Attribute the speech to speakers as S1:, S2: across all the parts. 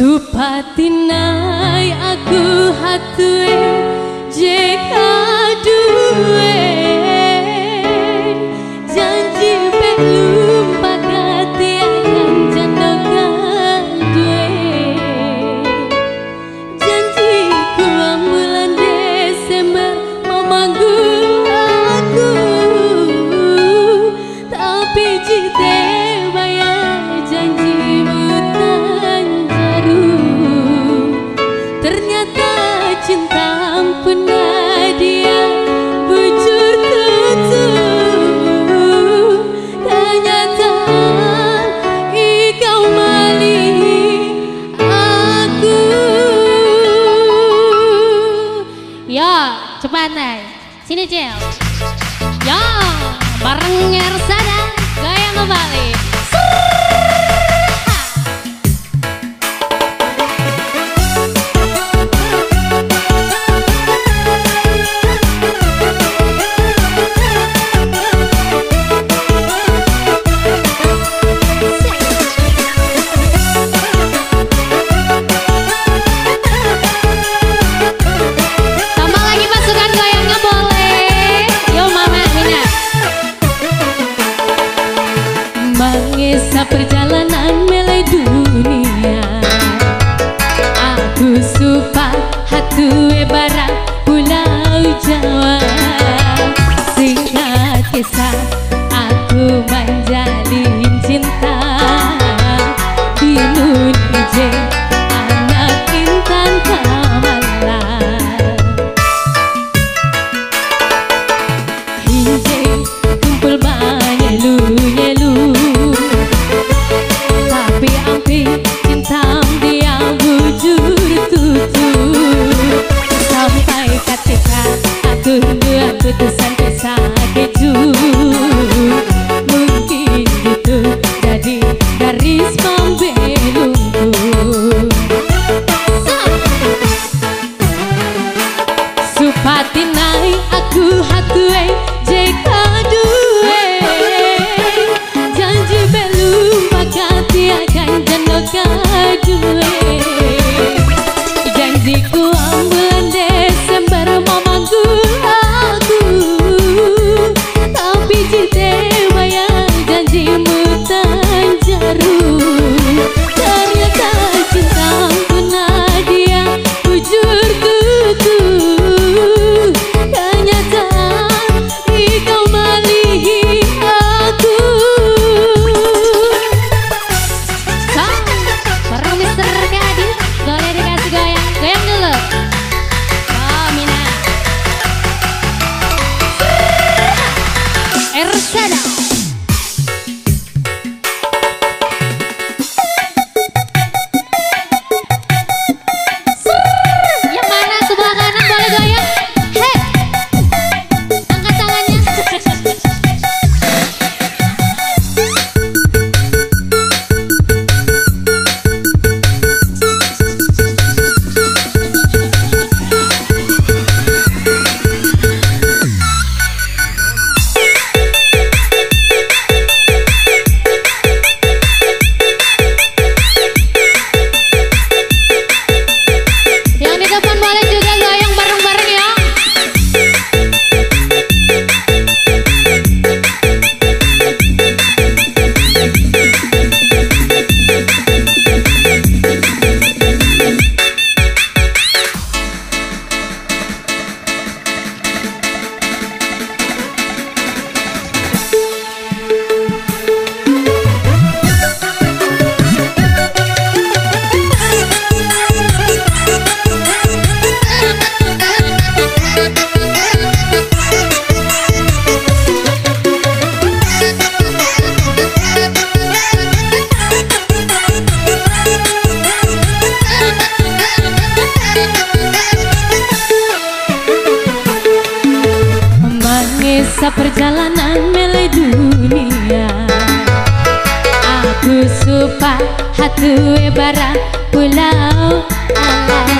S1: Supatinai, aku hatue JK duwe. janji belum Pakati akan jandakan duwe janji ku bulan Desember memanggu aku tapi jite
S2: cepat naik. Sini cel yo bareng Ersada gaya kembali.
S1: Kisah perjalanan melalui dunia. Aku supa hatu ebara pulau Jawa. Singkat kisah rupa hatue bara pulau Allah.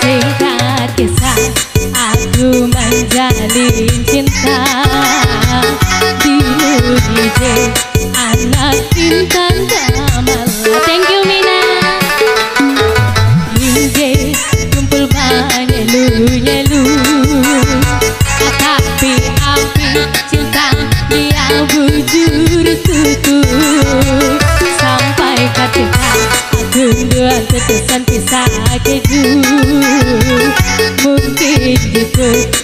S1: Singkat kisah aku menjalin cinta. Di Nurije anak cinta Kamal Thank you Mina.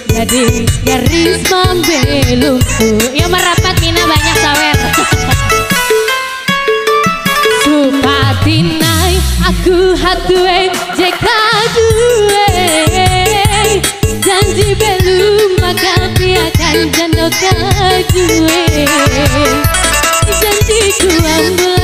S1: Jadi garis membelungku
S2: Yang merapat Mina banyak sawer.
S1: Supatinai aku hatue jeka due Janji belum maka akan jando kadue Janji ku ambulan